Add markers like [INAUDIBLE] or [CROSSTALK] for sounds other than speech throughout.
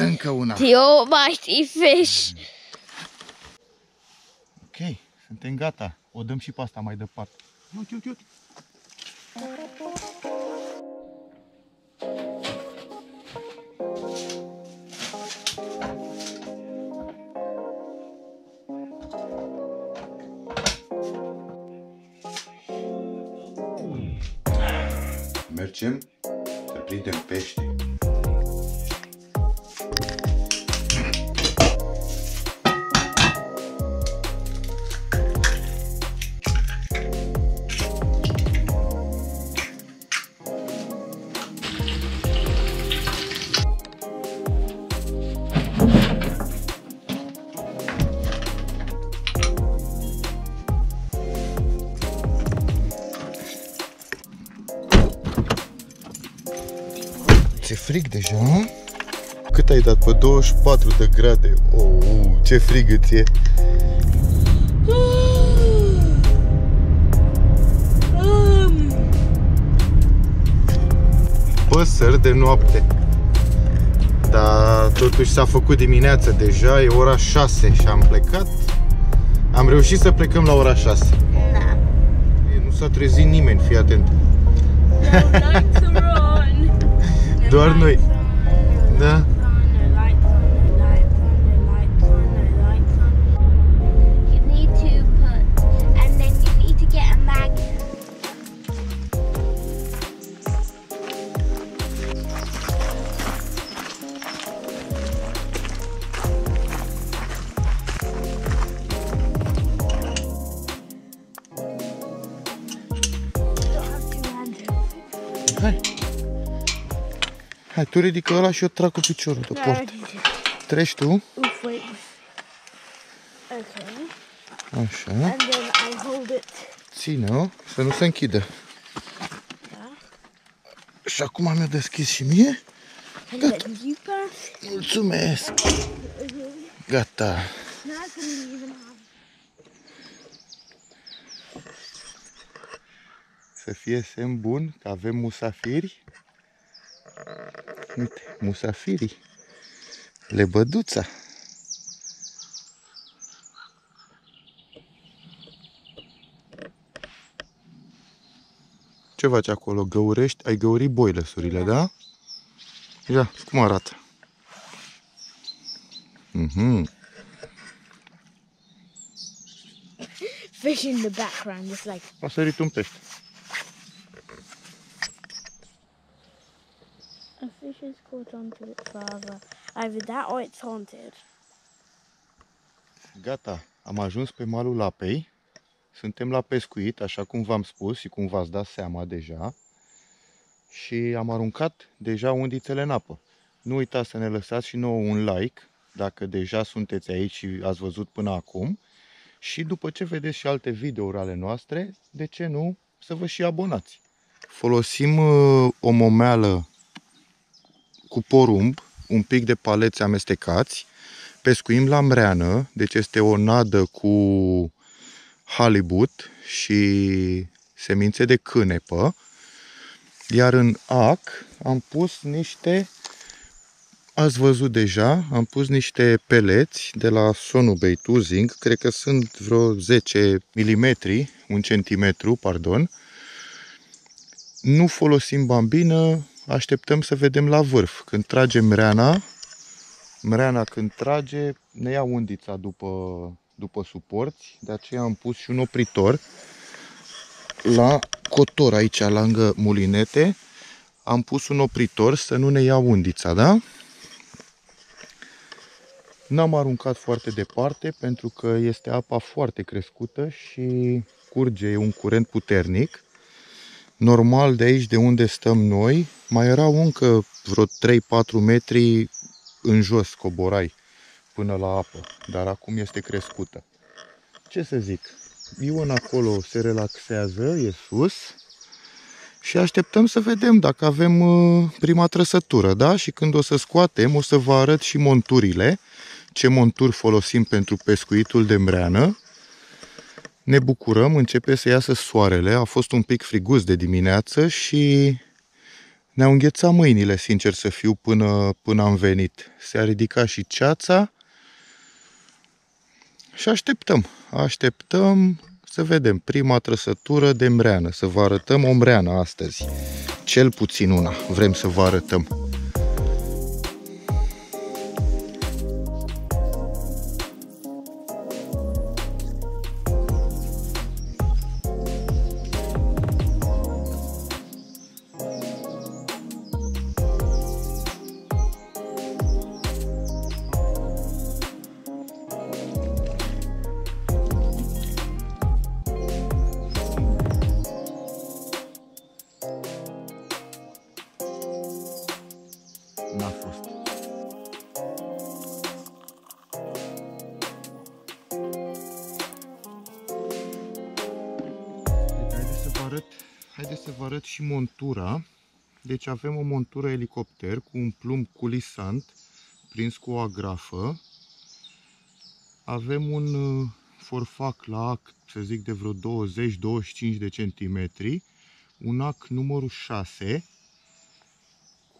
Încă una. The almighty fish. Ok, suntem gata. O dăm și pe asta mai departe. Uite, uite, uite. Mergem să prindem pește. Deja, nu? Cât ai dat? Pe 24 de grade. Oh, ce frig îți e. Păsări de noapte. Dar totuși s-a făcut dimineața deja, e ora 6 și am plecat. Am reușit să plecăm la ora 6. Da. Nu s-a trezit nimeni, fii atent. Lights are on. Doar noi. Hai, tu ridică ăla și eu trag cu piciorul de port. Treci tu, Oof, wait. Okay. așa, And then I hold it. ține-o, să nu se închidă. Și acum mi-a deschis și mie. And then you pass. Mulțumesc! Gata! Now I can even have. Să fie semn bun că avem musafiri. Uite, musafirii. Lebăduța. Ce faci acolo? Găurești? Ai găurit boilesurile, da? Ia, cum arată? Mhm. Fish in the background, just like. A sărit un pește. A fish is caught onto its father. Either that or it's haunted. Gata, am ajuns pe malul apei. Suntem la pescuit, așa cum v-am spus și cum v-ați dat seama deja. Și am aruncat deja undițele în apă. Nu uitați să ne lăsați și nouă un like, dacă deja sunteți aici și ați văzut până acum. Și după ce vedeți și alte videouri ale noastre, de ce nu să vă și abonați. Folosim uh, o momeală cu porumb, un pic de paleți amestecați, pescuim la mreană, deci este o nadă cu halibut și semințe de cânepă, iar în ac am pus niște, ați văzut deja, am pus niște peleți de la Sonubei Tuzing, cred că sunt vreo 10 mm, un centimetru, pardon. Nu folosim bambină, așteptăm să vedem la vârf. Când trage mreana, mreana când trage, ne ia undița după, după suporți, de aceea am pus și un opritor la cotor aici, lângă mulinete. Am pus un opritor să nu ne ia undița, da? N-am aruncat foarte departe pentru că este apa foarte crescută și curge un curent puternic. Normal de aici de unde stăm noi, mai erau încă vreo 3-4 metri în jos coborai până la apă, dar acum este crescută. Ce să zic, Ion acolo se relaxează, e sus și așteptăm să vedem dacă avem uh, prima trăsătură, da? Și când o să scoatem, o să vă arăt și monturile, ce monturi folosim pentru pescuitul de mreană. Ne bucurăm, începe să iasă soarele, a fost un pic frigus de dimineață și Ne-au înghețat mâinile, sincer să fiu, până, până am venit. Se-a ridicat și ceața și așteptăm. Așteptăm să vedem prima trăsătură de mreană, să vă arătăm o mreană astăzi. Cel puțin una vrem să vă arătăm. N-a fost. Deci, haideți să vă arăt, haideți să vă arăt și montura. Deci avem o montură elicopter cu un plumb culisant prins cu o agrafă. Avem un uh, forfac la ac, să zic, de vreo 20-25 de centimetri. Un ac numărul 6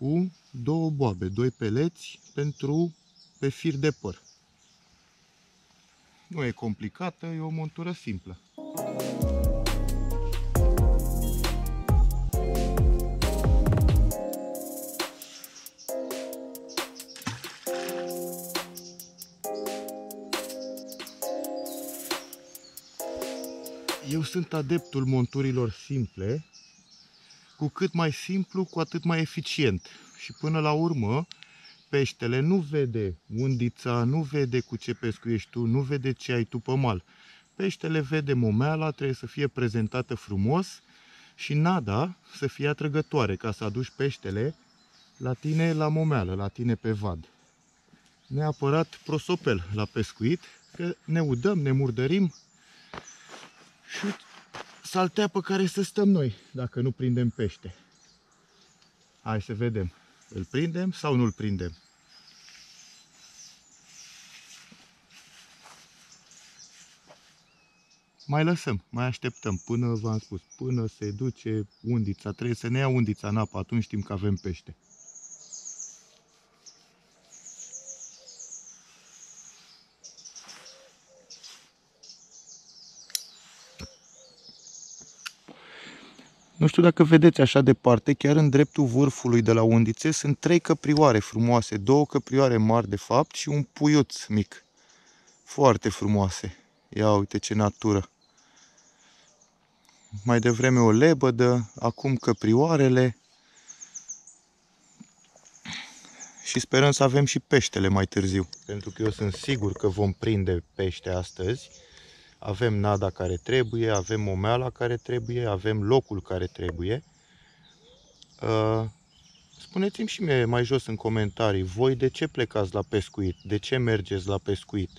cu două boabe, doi peleți pentru pe fir de păr. Nu e complicată, e o montură simplă. Eu sunt adeptul monturilor simple, cu cât mai simplu, cu atât mai eficient. Și până la urmă, peștele nu vede undița, nu vede cu ce pescuiești tu, nu vede ce ai tu pe mal. Peștele vede momeala, trebuie să fie prezentată frumos și nada să fie atrăgătoare, ca să aduci peștele la tine la momeală, la tine pe vad. Neapărat prosopel la pescuit, că ne udăm, ne murdărim și saltea pe care să stăm noi, dacă nu prindem pește. Hai să vedem. Îl prindem sau nu îl prindem? Mai lăsăm, mai așteptăm până, v-am spus, până se duce undița. Trebuie să ne ia undița în apă, atunci știm că avem pește. Nu știu dacă vedeți așa departe, chiar în dreptul vârfului de la undițe sunt trei căprioare frumoase, două căprioare mari de fapt și un puiuț mic. Foarte frumoase. Ia uite ce natură. Mai devreme o lebădă, acum căprioarele. Și sperăm să avem și peștele mai târziu. Pentru că eu sunt sigur că vom prinde pește astăzi avem nada care trebuie, avem momeala care trebuie, avem locul care trebuie. Uh, spuneți-mi și mie mai jos în comentarii, voi de ce plecați la pescuit? De ce mergeți la pescuit?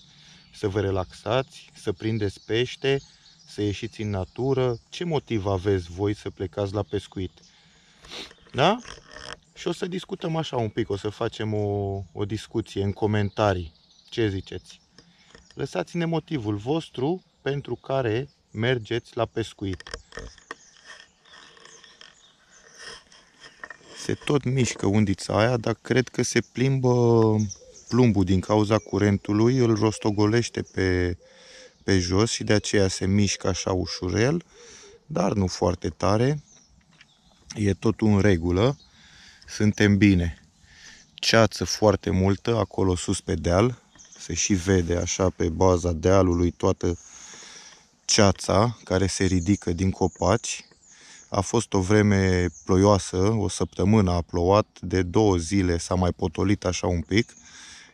Să vă relaxați, să prindeți pește, să ieșiți în natură? Ce motiv aveți voi să plecați la pescuit? Da? Și o să discutăm așa un pic, o să facem o, o discuție în comentarii. Ce ziceți? Lăsați-ne motivul vostru pentru care mergeți la pescuit. Se tot mișcă undița aia, dar cred că se plimbă plumbul din cauza curentului, îl rostogolește pe, pe jos și de aceea se mișcă așa ușurel, dar nu foarte tare. E tot în regulă. Suntem bine. Ceață foarte multă acolo sus pe deal. Se și vede așa pe baza dealului toată ceața care se ridică din copaci. A fost o vreme ploioasă, o săptămână a plouat, de două zile s-a mai potolit așa un pic.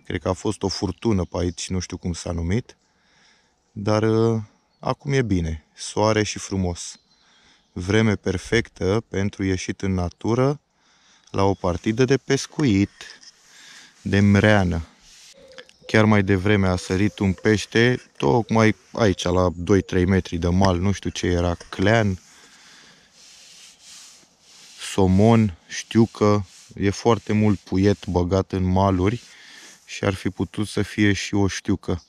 Cred că a fost o furtună pe aici, nu știu cum s-a numit. Dar uh, acum e bine, soare și frumos. Vreme perfectă pentru ieșit în natură la o partidă de pescuit, de mreană. Chiar mai devreme a sărit un pește, tocmai aici, la 2-3 metri de mal, nu știu ce era, clean, somon, știu că e foarte mult puiet băgat în maluri și ar fi putut să fie și o știucă.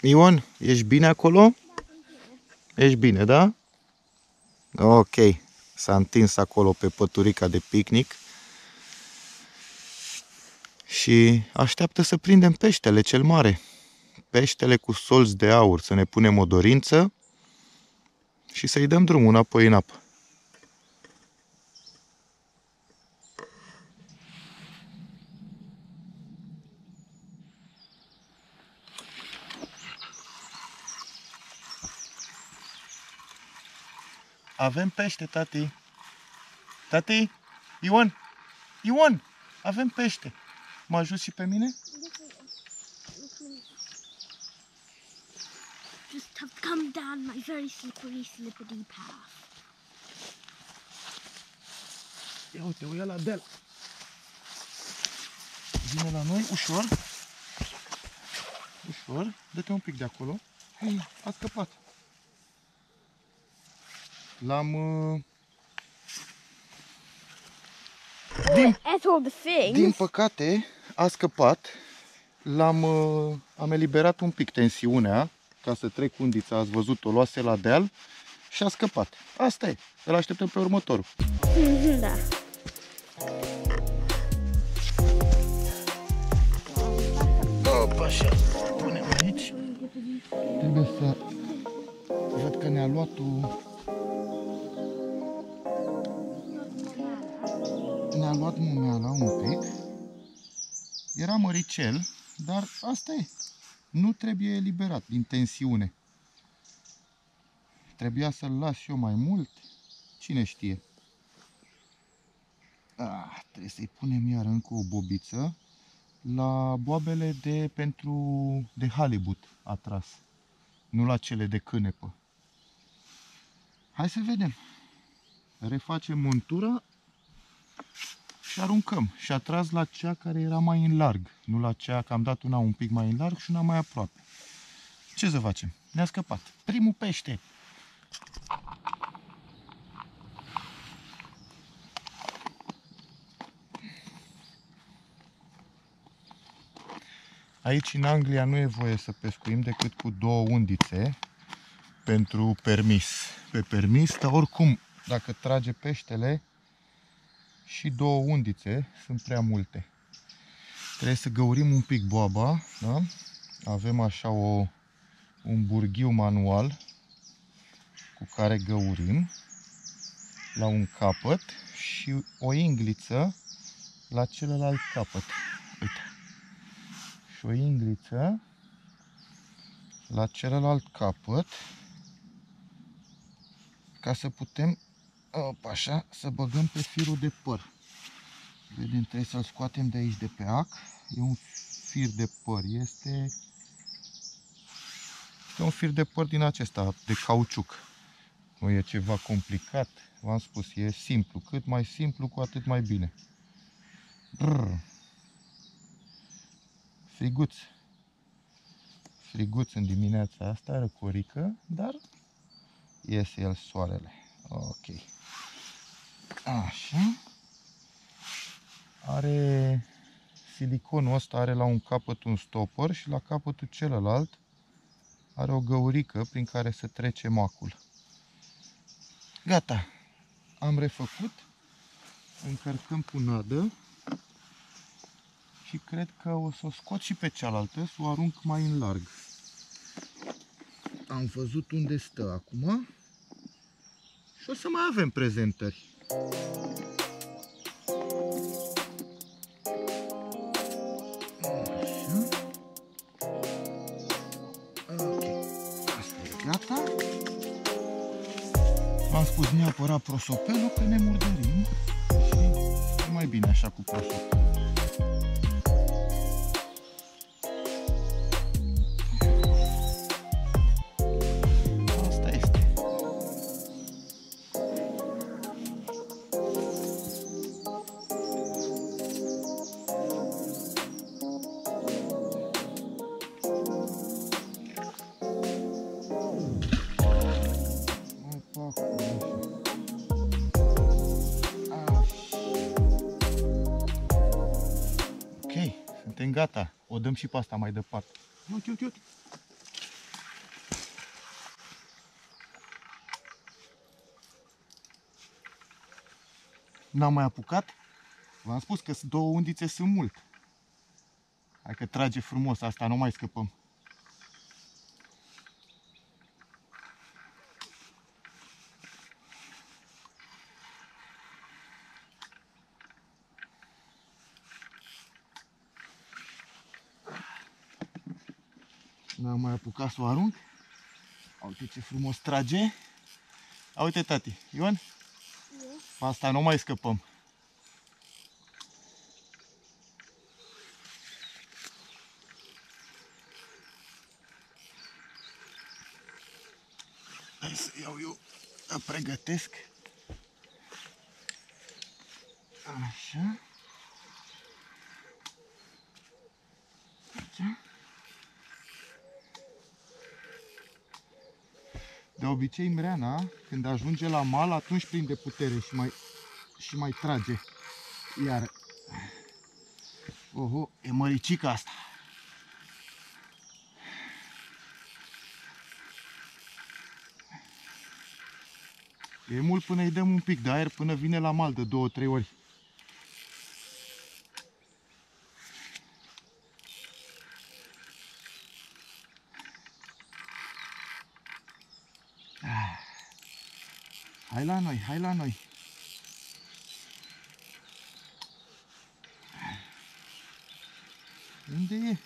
Ion, ești bine acolo? Ești bine, da? Ok. s-a întins acolo pe păturica de picnic și așteaptă să prindem peștele cel mare. Peștele cu solți de aur, să ne punem o dorință și să-i dăm drumul înapoi în apă. Avem pește, tati. Tati, Ion, Ion, avem pește. Mă ajut și pe mine? Just have come down my very slippery, slippery path. Ia uite, o ia la deal. Vine la noi, ușor. Ușor. Dă-te un pic de acolo. Hei, a scăpat. L-am... uh, Din, Ate all the things. din păcate, a scăpat. L-am uh, am eliberat un pic tensiunea ca să trec undița, ați văzut-o, luase la deal și a scăpat. Asta e. Îl așteptăm pe următorul. da. Opa, așa. Punem aici. Trebuie să... Văd că ne-a luat o... Ne-a luat mumeala un pic. Era măricel, dar asta e. Nu trebuie eliberat din tensiune. Trebuia să-l las și eu mai mult. Cine știe. Ah, trebuie să-i punem iar încă o bobiță la boabele de pentru de halibut atras, nu la cele de cânepă. Hai să vedem. Refacem montura și aruncăm. Și atras la cea care era mai în larg, nu la cea că am dat una un pic mai în larg și una mai aproape. Ce să facem? Ne-a scăpat. Primul pește. Aici în Anglia nu e voie să pescuim decât cu două undițe pentru permis. Pe permis, dar oricum, dacă trage peștele, și două undițe sunt prea multe. Trebuie să găurim un pic boaba, da? Avem așa o, un burghiu manual cu care găurim la un capăt și o ingliță la celălalt capăt. Uite și o ingliță la celălalt capăt ca să putem op, așa, să băgăm pe firul de păr. Vedem, trebuie să-l scoatem de aici de pe ac. E un fir de păr. Este, este un fir de păr din acesta, de cauciuc. Nu e ceva complicat. V-am spus, e simplu. Cât mai simplu, cu atât mai bine. Brrr. Friguț. Friguț în dimineața asta, răcorică, dar iese el soarele. Ok. Așa. Are siliconul ăsta are la un capăt un stopper și la capătul celălalt are o găurică prin care se trece macul. Gata. Am refăcut. Încărcăm cu nadă și cred că o să o scot și pe cealaltă, să o arunc mai în larg. Am văzut unde stă acum și o să mai avem prezentări. Așa. Ok. Asta e gata. V-am spus neapărat prosopelul că ne murdărim și e mai bine așa cu prosopel. Dăm și pe asta mai departe. Uite, uite, uite. N-am mai apucat. V-am spus că sunt două undițe sunt mult. Hai că trage frumos asta, nu mai scăpăm. N-am mai apucat să o arunc. Uite ce frumos trage. A, uite, tati. Ion? Pe asta nu mai scăpăm. Hai să iau eu, să pregătesc. Obicei, Mreana, când ajunge la mal, atunci prinde putere și mai, și mai trage. Iar, oho, e măricica asta. E mult până îi dăm un pic de aer, până vine la mal de două, trei ori. Hai la noi, hai la noi. Unde e?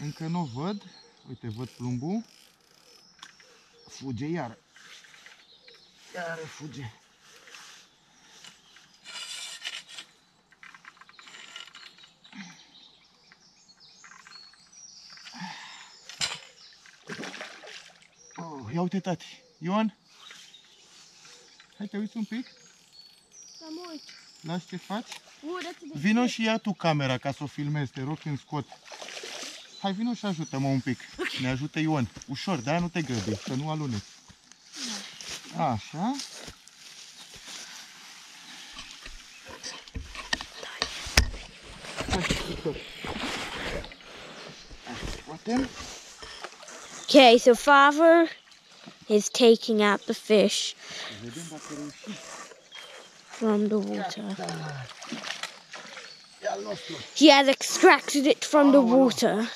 Încă nu o văd. Uite, văd plumbul. Fuge iar. Iar fuge. Oh, ia uite, tati. Ion? Hai, te uiți un pic? Să mă uit. Lași ce faci? Uh, that's a bit Vino și ia tu camera ca să o filmezi, te rog când scot. Hai, vino și ajută-mă un pic. Ne ajută Ion. Ușor, de nu te grăbi, să nu aluneci. Așa. Hai, uite. Scoatem. Okay, so father is taking out the fish Vedem dacă reușim. from the water. He has extracted it from the water.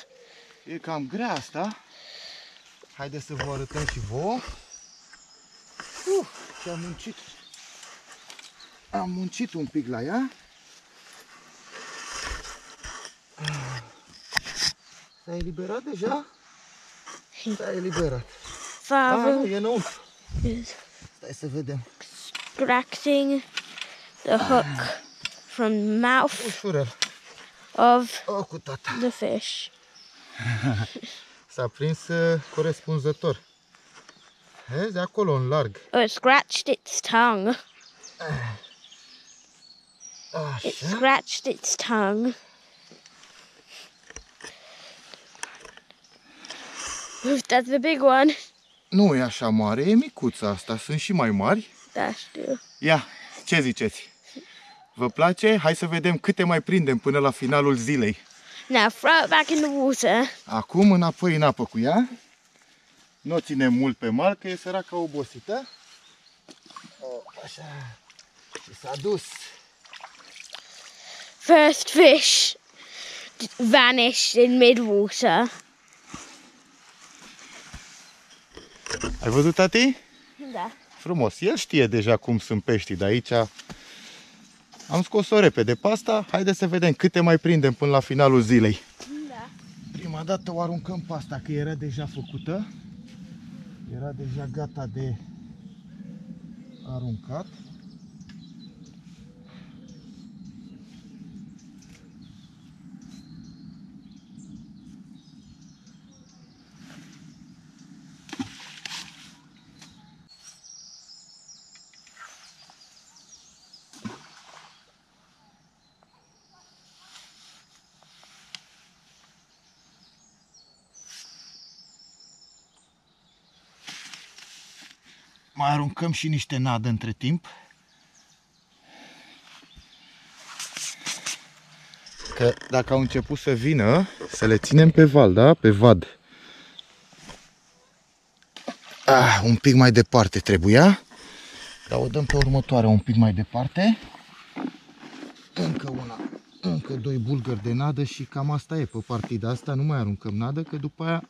E cam grea asta. Haideți să vă arătăm și vouă. Uh, și am muncit. Am muncit un pic la ea. S-a eliberat deja? S-a eliberat. Ah, Father e is Stai să vedem. extracting the hook from the mouth Ușurel. of O, the fish. [LAUGHS] S-a prins uh, corespunzător. Vezi, acolo, în larg. Oh, it scratched its tongue. [SIGHS] It scratched its tongue. That's the big one. Nu e așa mare, e micuța asta. Sunt și mai mari. That's true. Ia, ce ziceți? Vă place? Hai să vedem câte mai prindem până la finalul zilei. Now throw it back in the water. Acum înapoi în apă cu ea. Nu o ținem mult pe mal, că e săraca obosită. O, așa. Și s-a dus. First fish d- vanished in mid-water. Ai văzut, tati? Da. Frumos. El știe deja cum sunt peștii de aici. Am scos-o repede pe asta. Haideți să vedem câte mai prindem până la finalul zilei. Da. Prima dată o aruncăm pe asta, că era deja făcută. Era deja gata de aruncat. Mai aruncăm și niște nadă între timp. Că dacă au început să vină, să le ținem pe val, da? Pe vad. Ah, un pic mai departe trebuia. Dar o dăm pe următoare un pic mai departe. Încă una. Încă doi bulgări de nadă și cam asta e pe partida asta. Nu mai aruncăm nadă, că după aia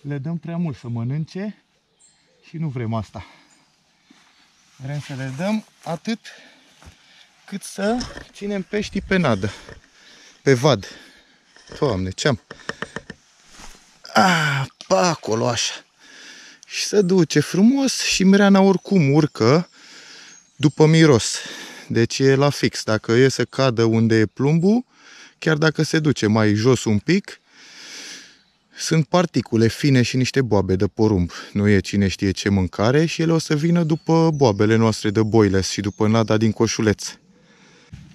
le dăm prea mult să mănânce și nu vrem asta. Vrem să le dăm atât cât să ținem peștii pe nadă, pe vad. Doamne, ce-am? Ah, pe acolo așa. Și se duce frumos și Mireana oricum urcă după miros. Deci e la fix. Dacă e să cadă unde e plumbul, chiar dacă se duce mai jos un pic, sunt particule fine și niște boabe de porumb. Nu e cine știe ce mâncare și ele o să vină după boabele noastre de boiles și după nada din coșuleț.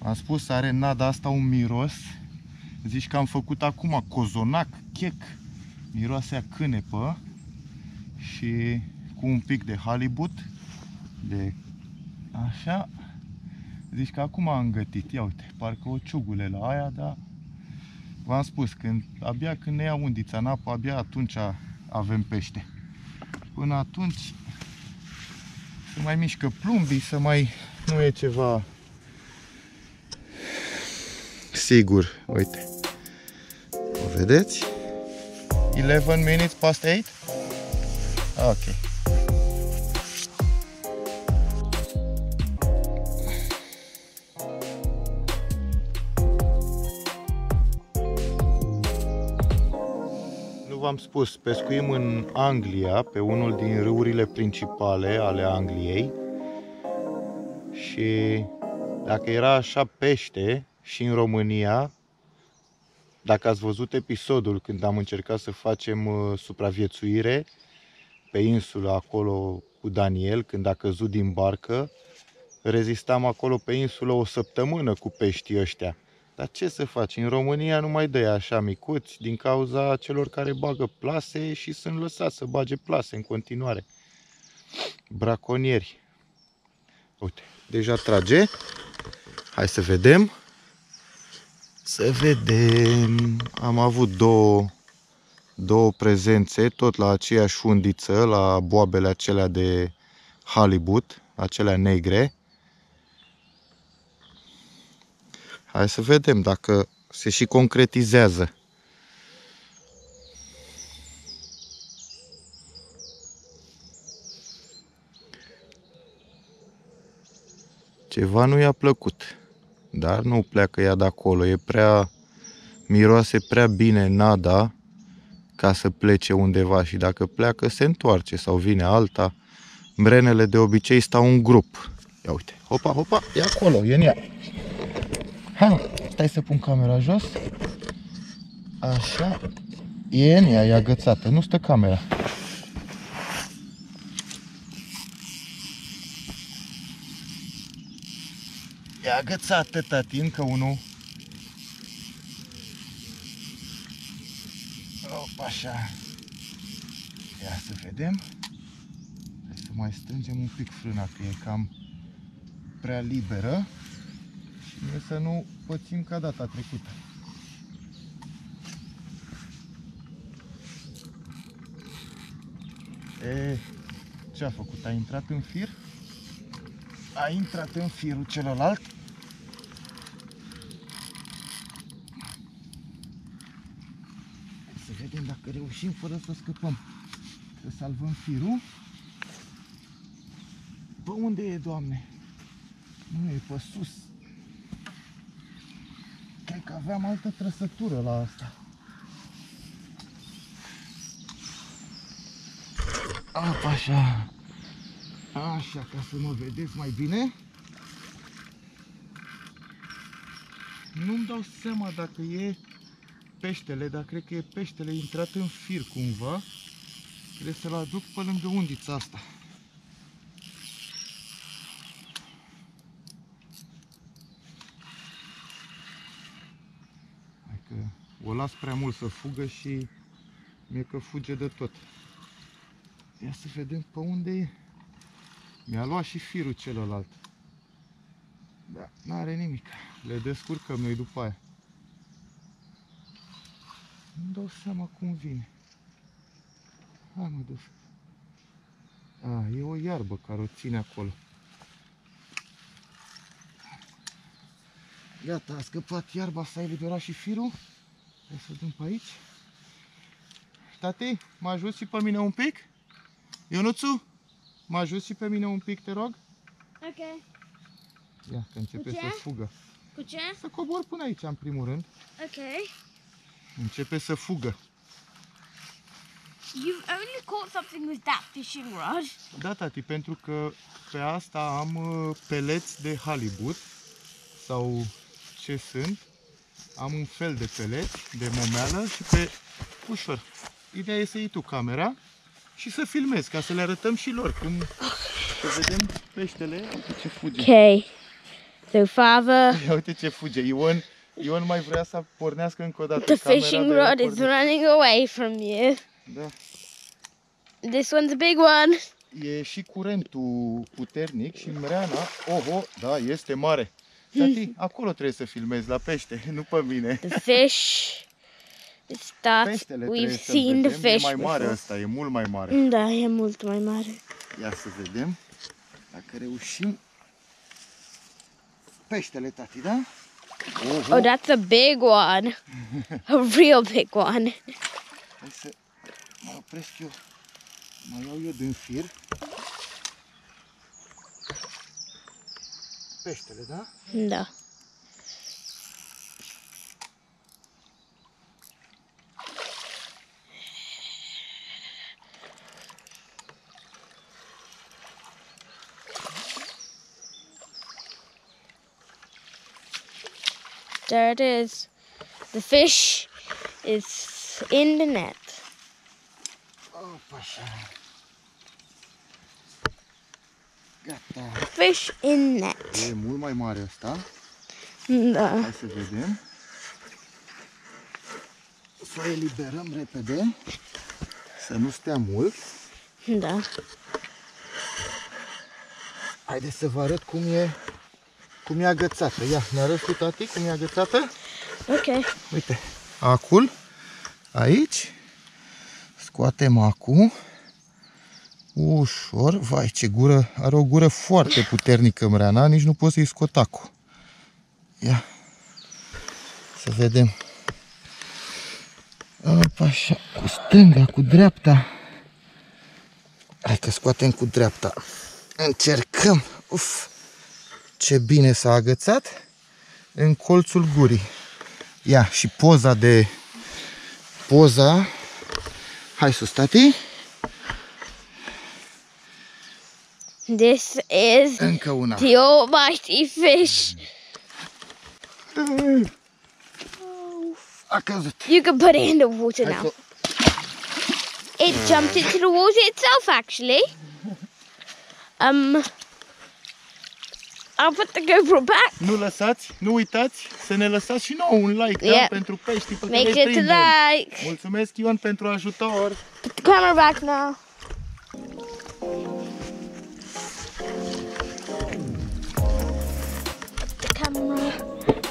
Am spus, are nada asta un miros. Zici că am făcut acum cozonac, chec. Miroase a cânepă și cu un pic de halibut. De așa. Zici că acum am gătit. Ia uite, parcă o ciugule la aia, dar v-am spus, când, abia când ne ia undița în apă, abia atunci avem pește. Până atunci să mai mișcă plumbii, să mai nu e ceva sigur. Uite. O vedeți? 11 minutes past 8? Ok. V-am spus, pescuim în Anglia, pe unul din râurile principale ale Angliei. Și dacă era așa pește, și în România, dacă ați văzut episodul când am încercat să facem uh, supraviețuire pe insulă acolo cu Daniel, când a căzut din barcă, rezistam acolo pe insulă o săptămână cu peștii ăștia. Dar ce să faci? În România nu mai dă așa micuți din cauza celor care bagă plase și sunt lăsați să bage plase în continuare. Braconieri. Uite, deja trage. Hai să vedem. Să vedem. Am avut două, două prezențe, tot la aceeași undiță, la boabele acelea de halibut, acelea negre. Hai să vedem dacă se și concretizează. Ceva nu i-a plăcut. Dar nu pleacă ea de acolo, e prea... Miroase prea bine nada ca să plece undeva și dacă pleacă se întoarce sau vine alta. Mrenele de obicei stau în grup. Ia uite, hopa, hopa, e acolo, e în ea. Hai, stai să pun camera jos. Așa, e în ea, e agățată, nu stă camera. E agățată, tati, încă unul. Opa, așa. Ia să vedem. Hai să mai strângem un pic frâna, că e cam prea liberă. Și mie să nu pățim ca data trecută. E, ce a făcut? A intrat în fir? A intrat în firul celălalt vedem dacă reușim fără să scăpăm. Să salvăm firul. Pe unde e, Doamne? Nu e pe sus. Cred că aveam altă trăsătură la asta. Apa așa. Așa, ca să mă vedeți mai bine. Nu-mi dau seama dacă e peștele, dar cred că e peștele intrat în fir cumva. Trebuie să-l aduc pe lângă undița asta. Hai că o las prea mult să fugă și mie că fuge de tot. Ia să vedem pe unde e. Mi-a luat și firul celălalt. Da, n-are nimic. Le descurcăm noi după aia. Nu dau seama cum vine. Hai mă dus. A, e o iarbă care o ține acolo. Gata, a scăpat iarba, s-a eliberat și firul. Hai să dăm pe aici. Tati, mă ajut și pe mine un pic? Ionuțu, mă ajut și pe mine un pic, te rog? Ok. Ia, că începe Cu ce? să fugă. Cu ce? Să cobor până aici, în primul rând. Ok. Începe să fugă. You've only caught something with that fishing rod. Da, tati, pentru că pe asta am uh, peleți de halibut sau ce sunt. Am un fel de peleți de momeală și pe ușor. Ideea e să iei tu camera și să filmezi, ca să le arătăm și lor cum să vedem peștele. Uite ce fuge. Okay. So father, Ia uite ce fuge. Ion, Ion mai vrea să pornească încă o dată the camera, fishing dar rod el is pornește. running away from you. Da. This one's a big one. E și curentul puternic și mreana, oho, da, este mare. Tati, acolo trebuie să filmezi, la pește, [LAUGHS] nu pe mine. The fish. It starts. Peștele We've trebuie să seen the vedem. E fish mai mare before. ăsta, e mult mai mare. Da, e mult mai mare. Ia să vedem dacă reușim. Peștele, tati, da? Oho, Oh, that's a big one. A real big one. hai să mă opresc eu. Mă iau eu din fir. Peștele, da? Da. There it is. The fish is in the net. Așa. Gata. Fish in net. E mult mai mare asta. Da. Hai să vedem. Să o eliberăm repede. Să nu stea mult. Da. Haideți să vă arăt cum e, cum e agățată. Ia, ne arăți tu, tati, cum e agățată? Ok. Uite, acul, aici. Scoatem acul. Ușor. Vai, ce gură. Are o gură foarte puternică mreana. Nici nu pot să-i scot acul. Ia. Să vedem. Opa, așa. Cu stânga, cu dreapta. Hai că scoatem cu dreapta. Încercăm. Uf. Ce bine s-a agățat în colțul gurii. Ia și poza de poza. Hai sus, This is Încă the almighty fish. A. You can put it in the water now. It jumped into the water itself, actually. Um, I'll put the GoPro back. Nu lăsați, nu uitați să ne lăsați și nouă un like da? Pentru pești pe care Make îi sure to prindem. like. Mulțumesc Ion pentru ajutor. Put the camera back now.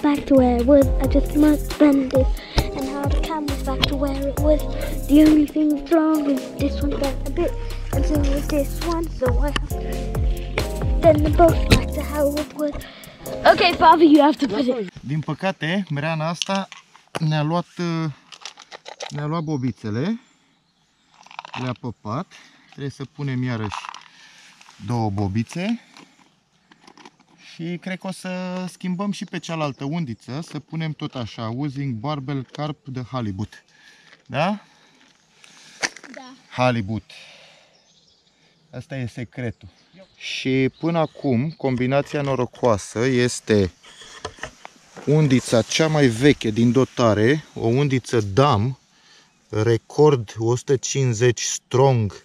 Back to where it was. I just must bend it. And now the camera's back to where it was. The only thing that's wrong is this one bent a bit. And so is this one. So I have to bend them both back to how it was. Okay, Father, you have to put it. Din păcate, mreana asta ne-a luat, uh, ne-a luat bobițele, le-a păpat. Trebuie să punem iarăși două bobițe. Și cred că o să schimbăm și pe cealaltă undiță, să punem tot așa, using barbel carp de halibut. Da? Da. Halibut. Asta e secretul. Și până acum, combinația norocoasă este undița cea mai veche din dotare, o undiță dam, record 150 strong,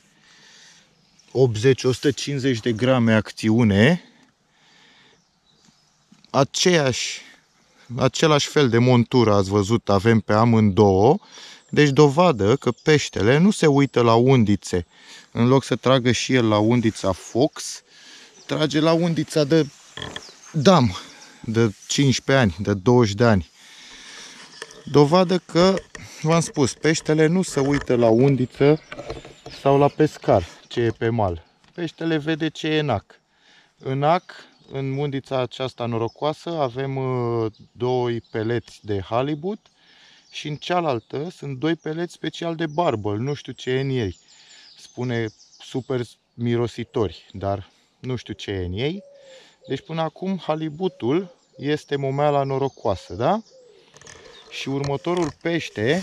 80-150 de grame acțiune, aceeași, același fel de montură ați văzut avem pe amândouă, deci dovadă că peștele nu se uită la undițe. În loc să tragă și el la undița Fox, trage la undița de dam, de 15 ani, de 20 de ani. Dovadă că, v-am spus, peștele nu se uită la undiță sau la pescar, ce e pe mal. Peștele vede ce e în ac. În ac în undița aceasta norocoasă avem uh, doi peleți de halibut și în cealaltă sunt doi peleți special de barbel, nu știu ce e în ei. Spune super mirositori, dar nu știu ce e în ei. Deci până acum halibutul este momeala norocoasă, da? Și următorul pește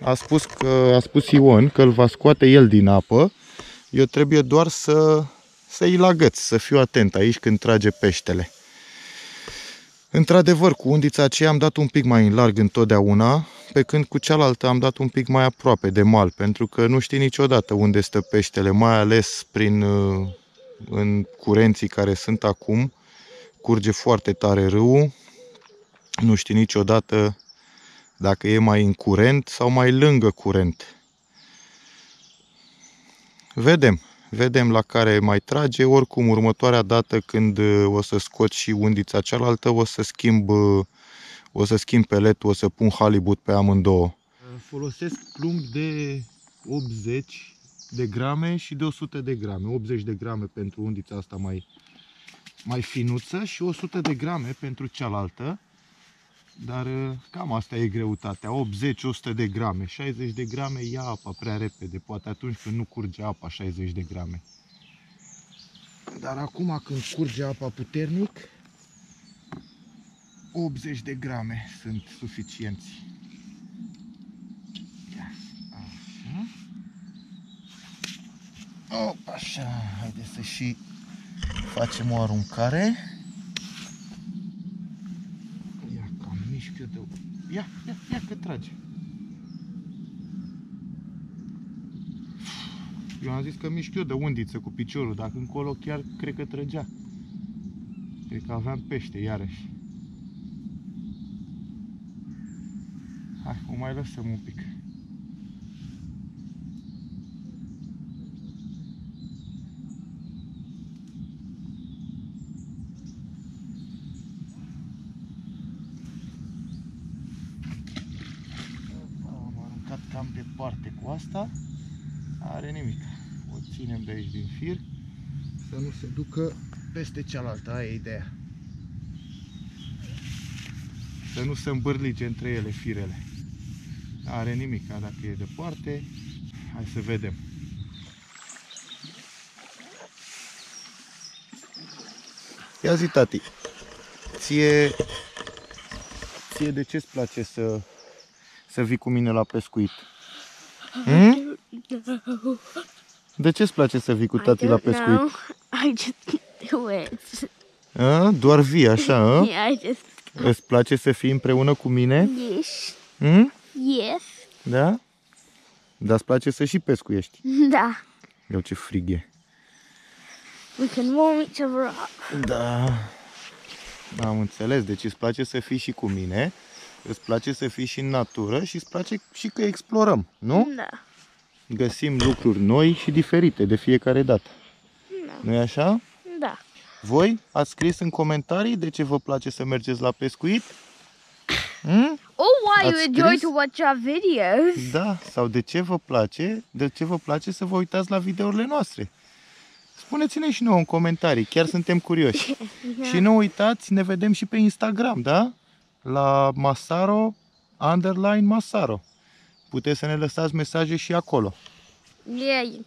a spus, că, a spus Ion că îl va scoate el din apă. Eu trebuie doar să, să-i lagăț, să fiu atent aici când trage peștele. Într-adevăr, cu undița aceea am dat un pic mai în larg întotdeauna, pe când cu cealaltă am dat un pic mai aproape de mal, pentru că nu știi niciodată unde stă peștele, mai ales prin uh, în curenții care sunt acum. Curge foarte tare râul, nu știi niciodată dacă e mai în curent sau mai lângă curent. Vedem, vedem la care mai trage, oricum următoarea dată când uh, o să scot și undița cealaltă o să schimb, uh, o să schimb peletul, o să pun halibut pe amândouă. Folosesc plumb de 80 de grame și de 100 de grame. 80 de grame pentru undița asta mai, mai finuță și 100 de grame pentru cealaltă. Dar uh, cam asta e greutatea, 80-100 de grame, 60 de grame ia apa prea repede, poate atunci când nu curge apa 60 de grame. Dar acum când curge apa puternic, 80 de grame sunt suficienți. Așa. Oh, așa, haideți să și facem o aruncare. Ia, ia, ia că trage. Eu am zis că mișc eu de undiță cu piciorul, dacă încolo chiar cred că trăgea. Cred că aveam pește iarăși. Hai, o mai lăsăm un pic. cam departe cu asta. Are nimic. O ținem de aici din fir să nu se ducă peste cealaltă. Aia e ideea. Să nu se îmbârlige între ele firele. Are nimic, dacă e departe. Hai să vedem. Ia zi, tati, ție, ție de ce-ți place să să vii cu mine la pescuit? Hmm? De ce îți place să vii cu tati la pescuit? I just do it. A? Doar vii așa, a? [LAUGHS] Yeah, I just... Îți place să fii împreună cu mine? Yes. Hmm? Yes. Da? Dar îți place să și pescuiești? [LAUGHS] Da. Eu ce frig e. We can warm each other up. Da. Am înțeles, deci îți place să fii și cu mine îți place să fii și în natură și îți place și că explorăm, nu? Da. Găsim lucruri noi și diferite de fiecare dată. Da. nu e așa? Da. Voi ați scris în comentarii de ce vă place să mergeți la pescuit? Hmm? Or why you Ați enjoy scris? to watch our videos. Da, sau de ce vă place, de ce vă place să vă uitați la videourile noastre? Spuneți-ne și nouă în comentarii, chiar suntem curioși. [LAUGHS] Și nu uitați, ne vedem și pe Instagram, da? La Masaro, underline Masaro. Puteți să ne lăsați mesaje și acolo. Yeah. you-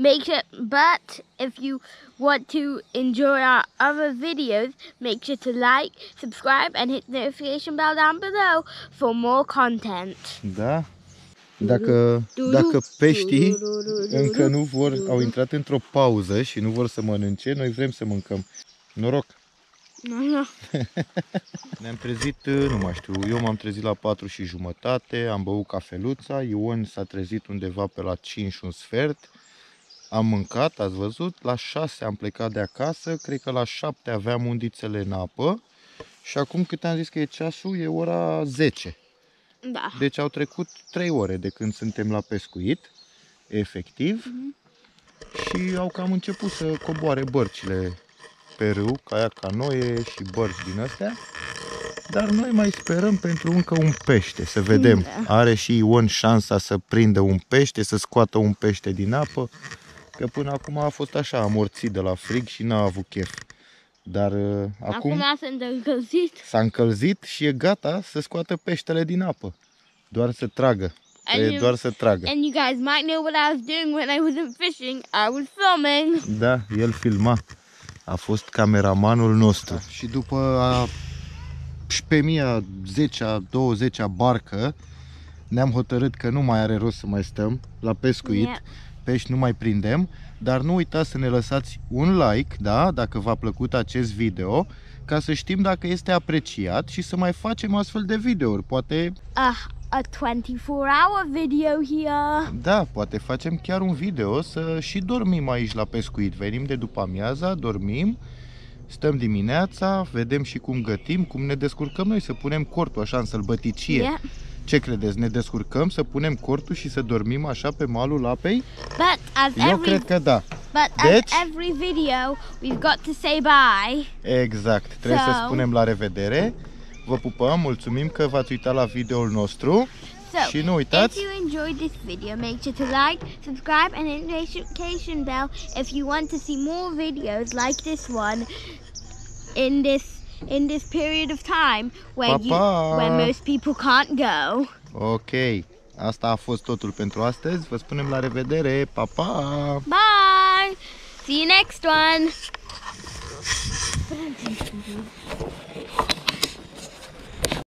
Make sure, but if you want to enjoy our other videos, make sure to like, subscribe, and hit the notification bell down below for more content. Da? Dacă, dacă peștii încă nu vor, au intrat într-o pauză și nu vor să mănânce, noi vrem să mâncăm. Noroc! No, no. [LAUGHS] Ne-am trezit, nu mai știu, eu m-am trezit la 4 și jumătate, am băut cafeluța, Ion s-a trezit undeva pe la 5 și un sfert, am mâncat, ați văzut, la 6 am plecat de acasă, cred că la 7 aveam undițele în apă și acum cât am zis că e ceasul, e ora 10. Da. Deci au trecut 3 ore de când suntem la pescuit, efectiv, și au cam început să coboare bărcile pe râu, caia canoe și bărci din astea. Dar noi mai sperăm pentru încă un pește, să vedem. Da. Are și Ion șansa să prindă un pește, să scoată un pește din apă, că până acum a fost așa amorțit de la frig și n-a avut chef. Dar uh, Acum acum sunt încălzit. s-a încălzit și e gata să scoată peștele din apă. Doar să tragă. And E you- doar să tragă. And you guys might know what I was doing when I wasn't fishing. I was filming. Da, el filma. A fost cameramanul nostru. Și după a 11.000, 10 20 barcă, ne-am hotărât că nu mai are rost să mai stăm la pescuit. Yep. Pești nu mai prindem, dar nu uitați să ne lăsați un like, da, dacă v-a plăcut acest video, ca să știm dacă este apreciat și să mai facem astfel de videouri. Poate, A, a 24-hour video here. da, poate facem chiar un video să și dormim aici la pescuit. Venim de după amiaza, dormim, stăm dimineața, vedem și cum gătim, cum ne descurcăm noi să punem cortul așa în sălbăticie. Yeah. Ce credeți? Ne descurcăm să punem cortul și să dormim așa pe malul apei? But as Eu every cred că da. but as Deci- every video, we've got to say bye. Exact. Trebuie să So- spunem la revedere. Vă pupăm, mulțumim că v-ați uitat la videoul nostru So, și nu if uitați, you enjoyed this video, make sure to like, subscribe, and hit the notification bell if you want to see more videos like this one in this in this period of time where you Pa-pa! where most people can't go. ok, asta a fost totul pentru astăzi. Vă spunem la revedere, pa, pa! Bye. See you next one.